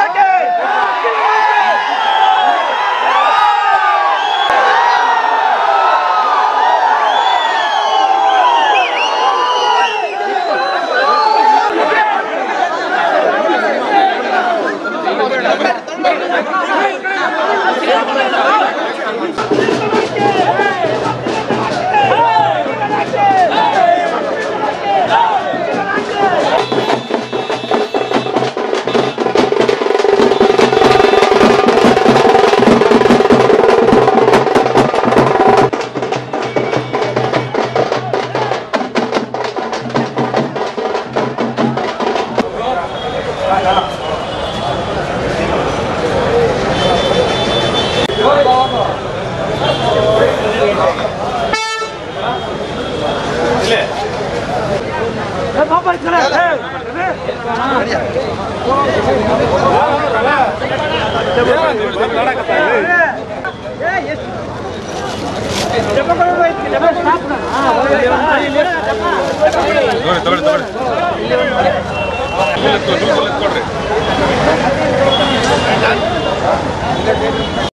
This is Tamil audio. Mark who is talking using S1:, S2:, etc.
S1: থাকে
S2: பாப்பா ತಗೊಳ್ಳಿ
S3: ತಗೊಳ್ಳಿ ತಗೊಳ್ಳಿ corre,